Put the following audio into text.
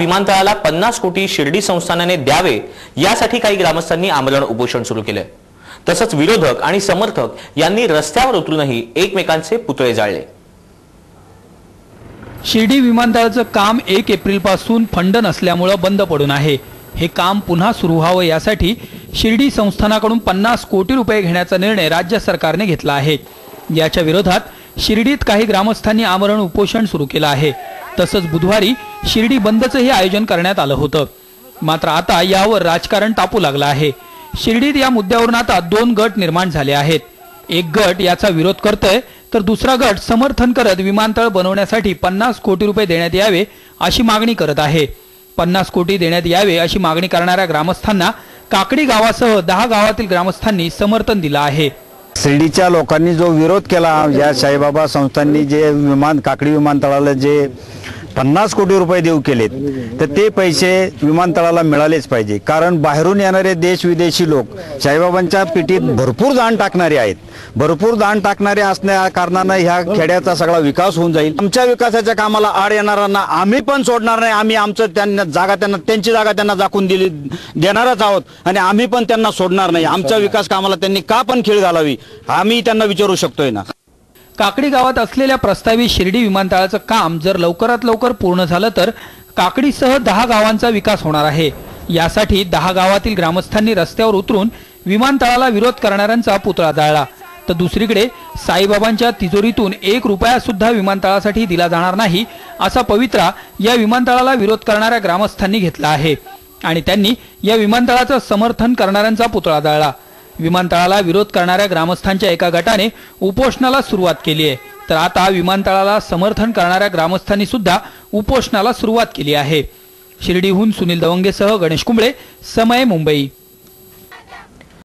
विमानतळाला पन्नास कोटी शिर्डी संस्थानाने द्यावे यासाठी काही ग्रामस्थांनी आमरण उपोषण सुरू केले. तसंच विरोधक आणि समर्थक यांनी रस्त्यावर उतरूनही एकमेकांचे पुतळे जाळले. शिर्डी विमानतळाचं काम एक एप्रिलपासून फंड नसल्यामुळं बंद पडून आहे. हे काम पुन्हा सुरू व्हावं यासाठी शिर्डी संस्थानाकडून पन्नास कोटी रुपये घेण्याचा निर्णय राज्य सरकारने घेतला आहे. याच्या विरोधात शिर्डीत काही ग्रामस्थांनी आमरण उपोषण सुरू केलं आहे. तसंच बुधवारी शिर्डी बंदचंही आयोजन करण्यात आलं होतं. मात्र आता यावर राजकारण तापू लागलं आहे. शिर्डीत या मुद्द्यावरून आता दोन गट निर्माण झाले आहेत. एक गट याचा विरोध करतोय तर दुसरा गट समर्थन करत विमानतळ बनवण्यासाठी पन्नास कोटी रुपये देण्यात यावे अशी मागणी करत आहे. पन्नास कोटी देण्यात यावे अशी मागणी करणाऱ्या ग्रामस्थांना काकडी गावासह दहा गावातील ग्रामस्थांनी समर्थन दिलं आहे. शिर्डीच्या लोकांनी जो विरोध केला या साईबाबा संस्थांनी जे विमान काकडी विमानतळाला जे पन्नास कोटी रुपये देऊ केलेत तर ते पैसे विमानतळाला मिळालेच पाहिजे. कारण बाहेरून येणारे देश विदेशी लोक साईबाबांच्या पिठीत भरपूर दाण टाकणारे आहेत. भरपूर दाण टाकणारे असण्या कारणानं ह्या खेड्याचा सगळा विकास होऊन जाईल. आमच्या विकासाच्या कामाला आड येणाऱ्यांना आम्ही पण सोडणार नाही. आम्ही आमचं त्यांना जागा त्यांना त्यांची जागा त्यांना दाखवून दिली देणारच आहोत. आणि आम्ही पण त्यांना सोडणार नाही. आमच्या विकास कामाला त्यांनी का पण खेळ घालावी आम्ही त्यांना विचारू शकतोय ना. काकडी गावात असलेल्या प्रस्तावित शिर्डी विमानतळाचं काम जर लवकरात लवकर पूर्ण झालं तर काकडीसह दहा गावांचा विकास होणार आहे. यासाठी दहा गावातील ग्रामस्थांनी रस्त्यावर उतरून विमानतळाला विरोध करणाऱ्यांचा पुतळा जाळला. तर दुसरीकडे साईबाबांच्या तिजोरीतून एक रुपया सुद्धा विमानतळासाठी दिला जाणार नाही असा पवित्रा या विमानतळाला विरोध करणाऱ्या ग्रामस्थांनी घेतला आहे. आणि त्यांनी या विमानतळाचं समर्थन करणाऱ्यांचा पुतळा जाळला. विमानतळाला विरोध करणाऱ्या ग्रामस्थांच्या एका गटाने उपोषणाला सुरुवात केली आहे. तर आता विमानतळाला समर्थन करणाऱ्या ग्रामस्थांनी सुद्धा उपोषणाला सुरुवात केली आहे. शिर्डीहून सुनील दवंगेसह गणेश कुंबळे समय मुंबई.